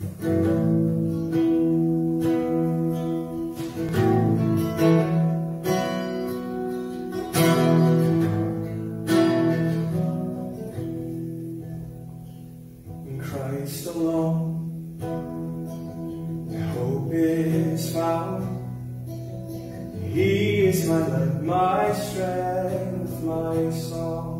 In Christ alone, my hope is found. He is my light, my strength, my song.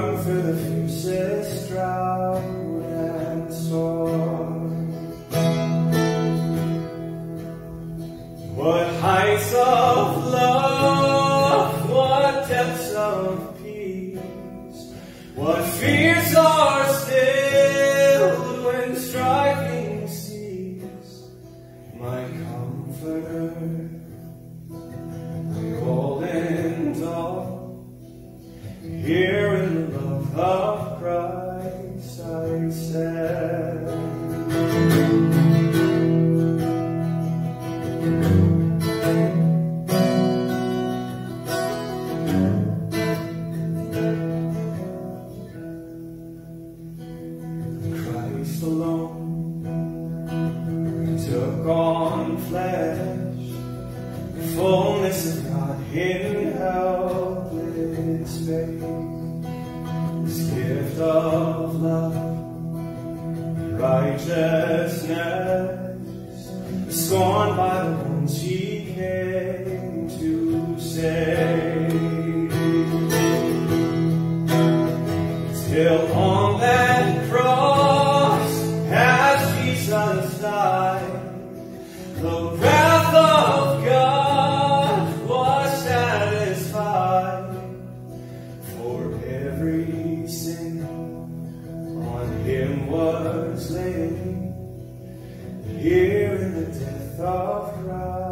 Through the fiercest drought and storm. What heights of love, what depths of peace, what fears are stilled when striving cease. My comforter, Alone took on flesh, the fullness of God in helpless faith. This gift of love, righteousness, scorned by the ones He came to save. Till on that the wrath of God was satisfied. For every sin on him was laid, here in the death of Christ.